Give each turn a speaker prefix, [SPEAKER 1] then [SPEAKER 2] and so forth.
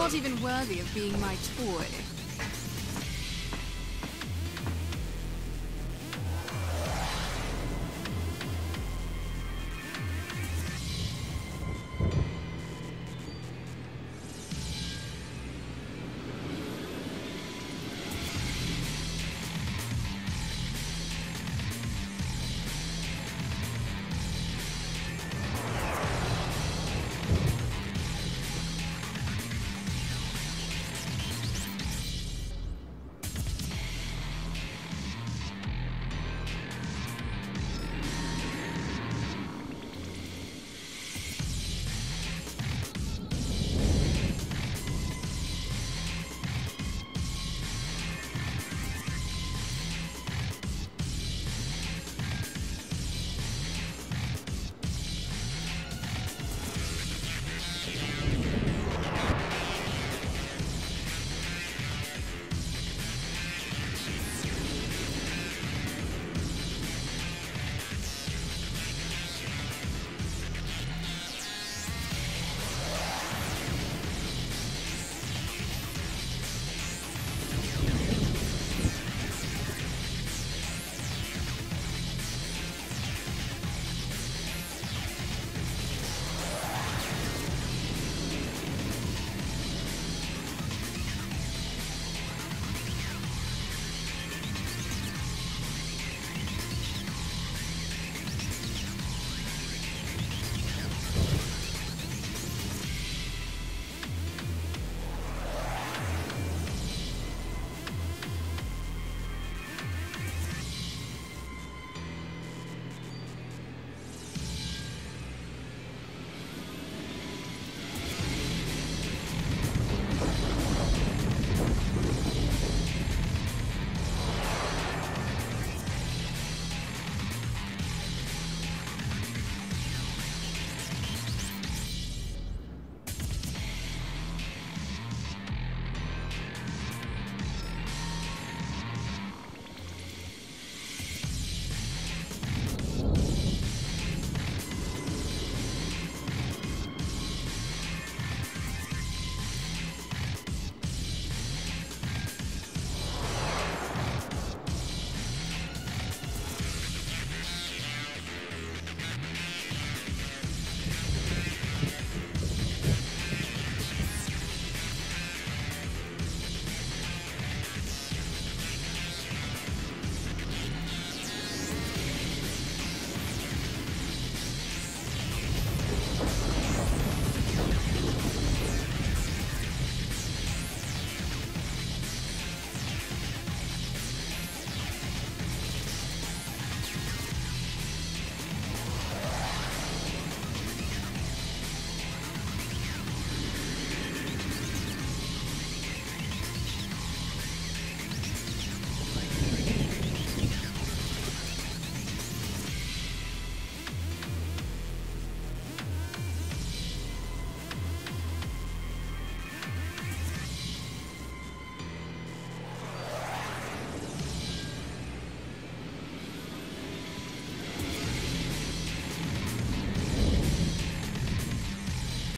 [SPEAKER 1] not even worthy of being my toy.